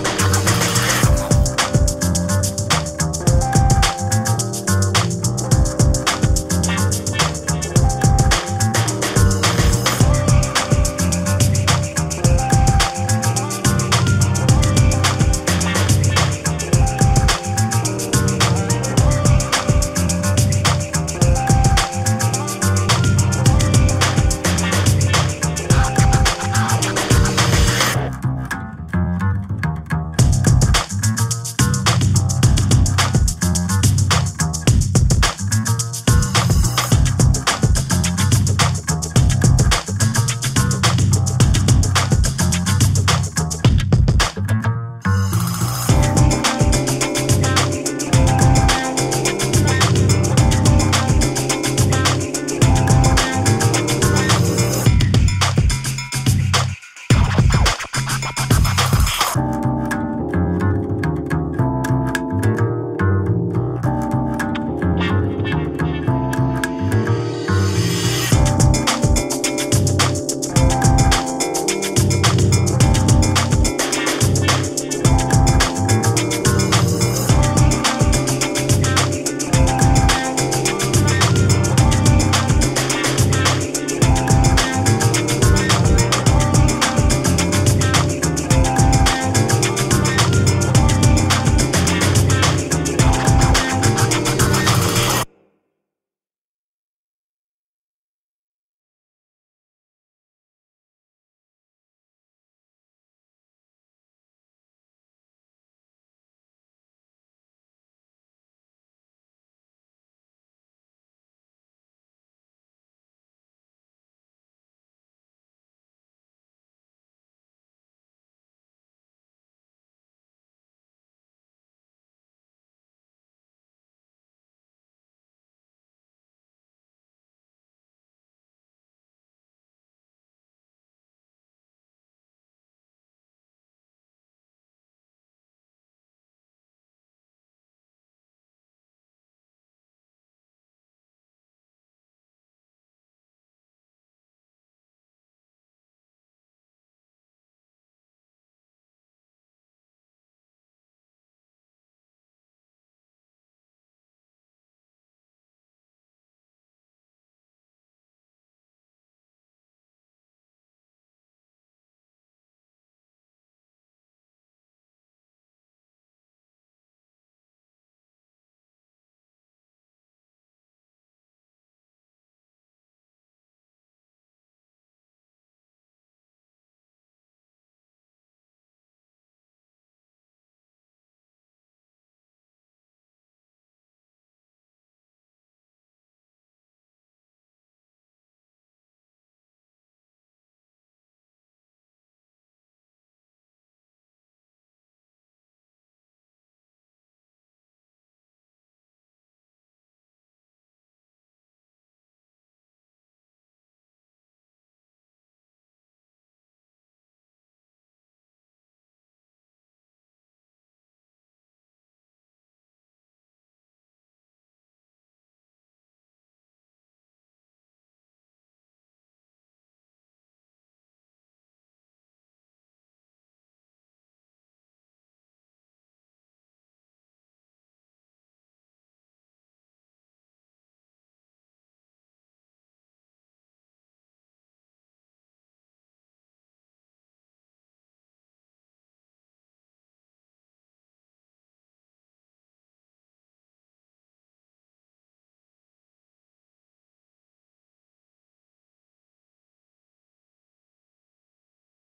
I'm